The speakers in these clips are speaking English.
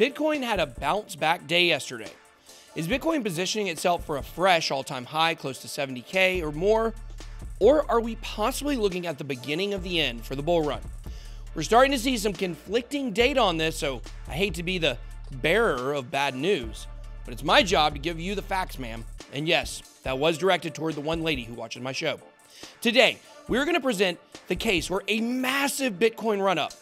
Bitcoin had a bounce back day yesterday. Is Bitcoin positioning itself for a fresh all time high close to 70K or more? Or are we possibly looking at the beginning of the end for the bull run? We're starting to see some conflicting data on this, so I hate to be the bearer of bad news, but it's my job to give you the facts, ma'am. And yes, that was directed toward the one lady who watches my show. Today, we're going to present the case for a massive Bitcoin run up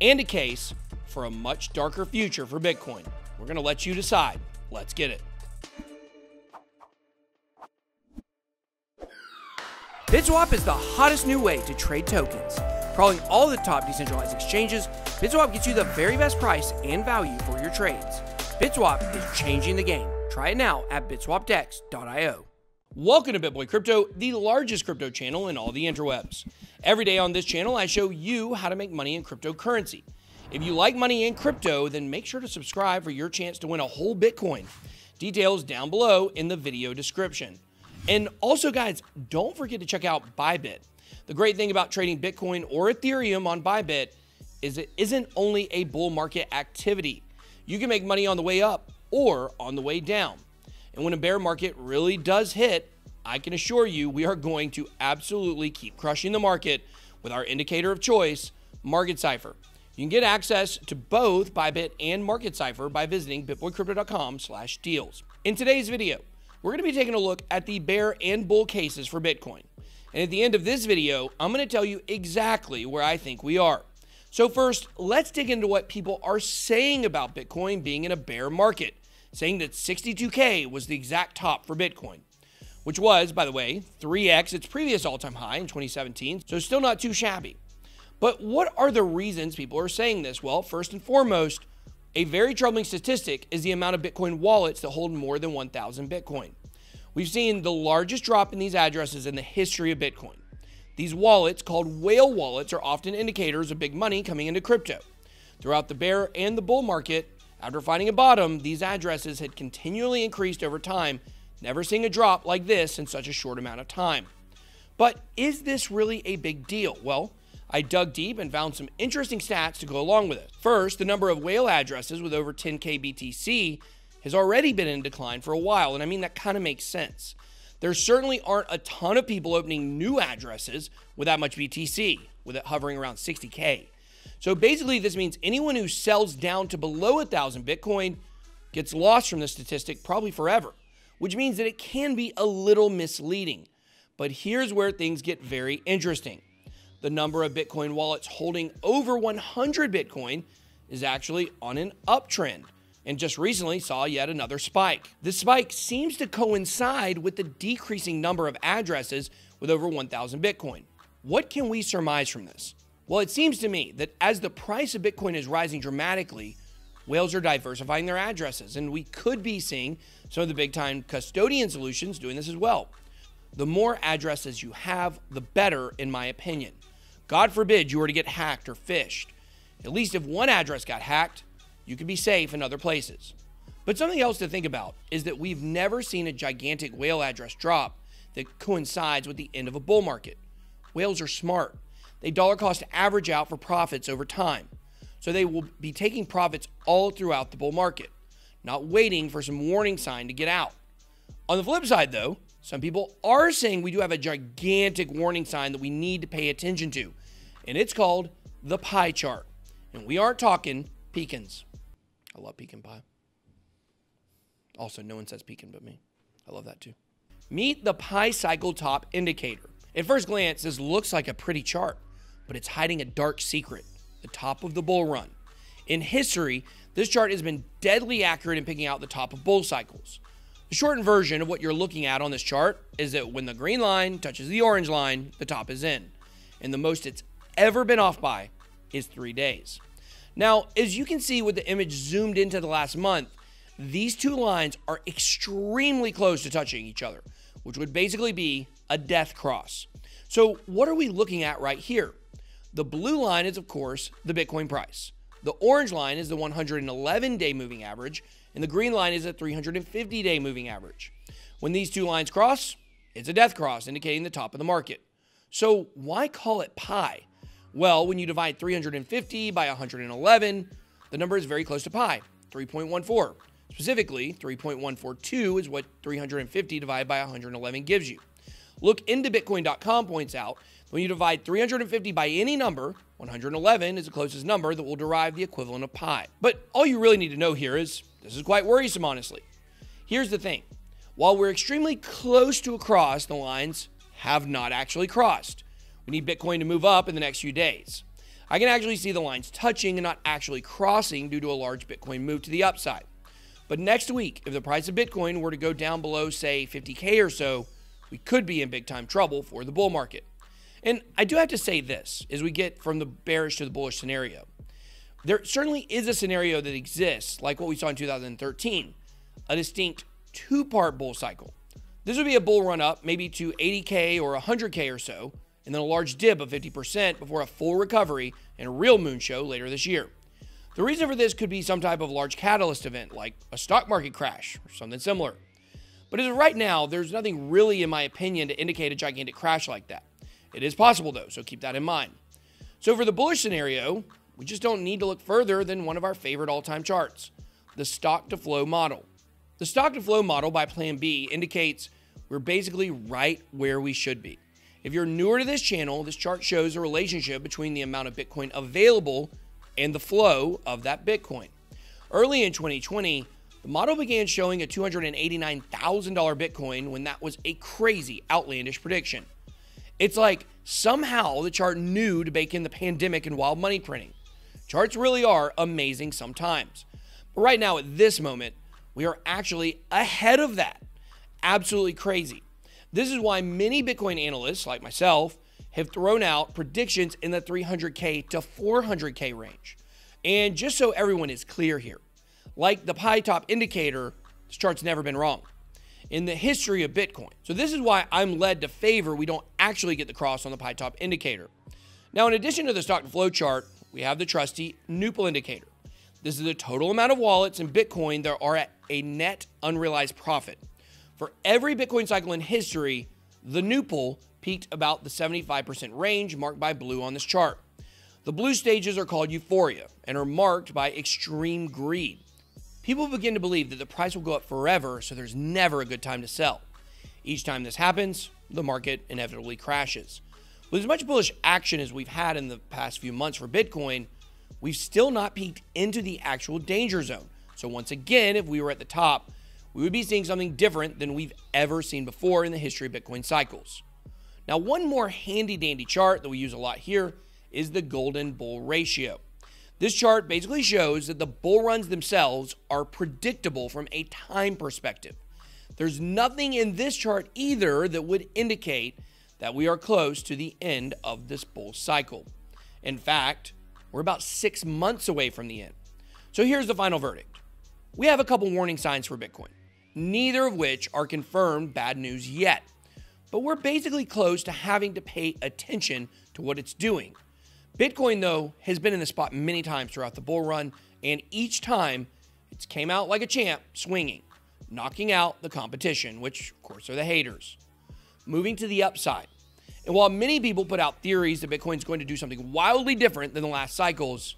and a case for a much darker future for Bitcoin. We're going to let you decide. Let's get it. BitSwap is the hottest new way to trade tokens. Crawling all the top decentralized exchanges, BitSwap gets you the very best price and value for your trades. BitSwap is changing the game. Try it now at bitswapdex.io. Welcome to BitBoy Crypto, the largest crypto channel in all the interwebs. Every day on this channel, I show you how to make money in cryptocurrency. If you like money in crypto, then make sure to subscribe for your chance to win a whole Bitcoin. Details down below in the video description. And also, guys, don't forget to check out Bybit. The great thing about trading Bitcoin or Ethereum on Bybit is it isn't only a bull market activity. You can make money on the way up or on the way down. And when a bear market really does hit, I can assure you we are going to absolutely keep crushing the market with our indicator of choice, Market Cipher. You can get access to both Bybit and Market Cipher by visiting bitboycrypto.com/deals. In today's video, we're going to be taking a look at the bear and bull cases for Bitcoin. And at the end of this video, I'm going to tell you exactly where I think we are. So first, let's dig into what people are saying about Bitcoin being in a bear market, saying that 62k was the exact top for Bitcoin which was, by the way, 3x its previous all time high in 2017, so still not too shabby. But what are the reasons people are saying this? Well, first and foremost, a very troubling statistic is the amount of Bitcoin wallets that hold more than 1,000 Bitcoin. We've seen the largest drop in these addresses in the history of Bitcoin. These wallets, called whale wallets, are often indicators of big money coming into crypto. Throughout the bear and the bull market, after finding a bottom, these addresses had continually increased over time, never seeing a drop like this in such a short amount of time. But is this really a big deal? Well, I dug deep and found some interesting stats to go along with it. First, the number of whale addresses with over 10k BTC has already been in decline for a while, and I mean that kind of makes sense. There certainly aren't a ton of people opening new addresses with that much BTC, with it hovering around 60k. So basically, this means anyone who sells down to below 1,000 Bitcoin gets lost from the statistic probably forever, which means that it can be a little misleading. But here's where things get very interesting the number of Bitcoin wallets holding over 100 Bitcoin is actually on an uptrend and just recently saw yet another spike. This spike seems to coincide with the decreasing number of addresses with over 1,000 Bitcoin. What can we surmise from this? Well, it seems to me that as the price of Bitcoin is rising dramatically, whales are diversifying their addresses, and we could be seeing some of the big time custodian solutions doing this as well. The more addresses you have, the better, in my opinion. God forbid you were to get hacked or phished. At least if one address got hacked, you could be safe in other places. But something else to think about is that we've never seen a gigantic whale address drop that coincides with the end of a bull market. Whales are smart. They dollar cost average out for profits over time. So they will be taking profits all throughout the bull market, not waiting for some warning sign to get out. On the flip side, though, some people are saying we do have a gigantic warning sign that we need to pay attention to, and it's called the pie chart. And we aren't talking pecans. I love pecan pie. Also, no one says pecan but me. I love that too. Meet the pie cycle top indicator. At first glance, this looks like a pretty chart, but it's hiding a dark secret the top of the bull run. In history, this chart has been deadly accurate in picking out the top of bull cycles. The shortened version of what you're looking at on this chart is that when the green line touches the orange line, the top is in. And the most it's ever been off by is three days. Now, as you can see with the image zoomed into the last month, these two lines are extremely close to touching each other, which would basically be a death cross. So, what are we looking at right here? The blue line is, of course, the Bitcoin price. The orange line is the 111 day moving average, and the green line is a 350 day moving average. When these two lines cross, it's a death cross, indicating the top of the market. So why call it pi? Well, when you divide 350 by 111, the number is very close to pi, 3.14. Specifically, 3.142 is what 350 divided by 111 gives you. LookIntoBitcoin.com points out when you divide 350 by any number, 111 is the closest number that will derive the equivalent of pi. But all you really need to know here is this is quite worrisome, honestly. Here's the thing while we're extremely close to a cross, the lines have not actually crossed. We need Bitcoin to move up in the next few days. I can actually see the lines touching and not actually crossing due to a large Bitcoin move to the upside. But next week, if the price of Bitcoin were to go down below, say, 50K or so, we could be in big time trouble for the bull market. And I do have to say this as we get from the bearish to the bullish scenario. There certainly is a scenario that exists, like what we saw in 2013, a distinct two part bull cycle. This would be a bull run up, maybe to 80K or 100K or so, and then a large dip of 50% before a full recovery and a real moon show later this year. The reason for this could be some type of large catalyst event, like a stock market crash or something similar. But as of right now, there's nothing really, in my opinion, to indicate a gigantic crash like that. It is possible, though, so keep that in mind. So, for the bullish scenario, we just don't need to look further than one of our favorite all time charts the stock to flow model. The stock to flow model by Plan B indicates we're basically right where we should be. If you're newer to this channel, this chart shows a relationship between the amount of Bitcoin available and the flow of that Bitcoin. Early in 2020, the model began showing a $289,000 Bitcoin when that was a crazy, outlandish prediction. It's like somehow the chart knew to bake in the pandemic and wild money printing. Charts really are amazing sometimes. But right now, at this moment, we are actually ahead of that. Absolutely crazy. This is why many Bitcoin analysts, like myself, have thrown out predictions in the 300K to 400K range. And just so everyone is clear here, like the Pi top indicator, this chart's never been wrong in the history of Bitcoin. So this is why I'm led to favor we don't actually get the cross on the Pi top indicator. Now, in addition to the stock to flow chart, we have the trusty NUPL indicator. This is the total amount of wallets in Bitcoin that are at a net unrealized profit. For every Bitcoin cycle in history, the NUPL peaked about the 75% range marked by blue on this chart. The blue stages are called euphoria and are marked by extreme greed. People begin to believe that the price will go up forever, so there's never a good time to sell. Each time this happens, the market inevitably crashes. With as much bullish action as we've had in the past few months for Bitcoin, we've still not peaked into the actual danger zone. So, once again, if we were at the top, we would be seeing something different than we've ever seen before in the history of Bitcoin cycles. Now, one more handy dandy chart that we use a lot here is the Golden Bull Ratio. This chart basically shows that the bull runs themselves are predictable from a time perspective. There's nothing in this chart either that would indicate that we are close to the end of this bull cycle. In fact, we're about six months away from the end. So here's the final verdict we have a couple warning signs for Bitcoin, neither of which are confirmed bad news yet. But we're basically close to having to pay attention to what it's doing Bitcoin, though, has been in the spot many times throughout the bull run, and each time it's came out like a champ, swinging, knocking out the competition, which, of course, are the haters. Moving to the upside. And while many people put out theories that Bitcoin's going to do something wildly different than the last cycles,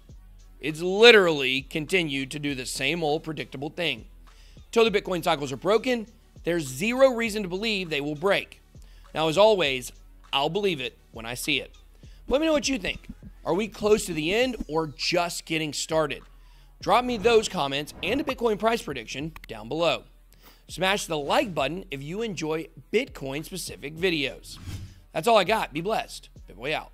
it's literally continued to do the same old predictable thing. Till the Bitcoin cycles are broken, there's zero reason to believe they will break. Now, as always, I'll believe it when I see it. Let me know what you think. Are we close to the end or just getting started? Drop me those comments and a Bitcoin price prediction down below. Smash the like button if you enjoy Bitcoin specific videos. That's all I got. Be blessed. BitBoy out.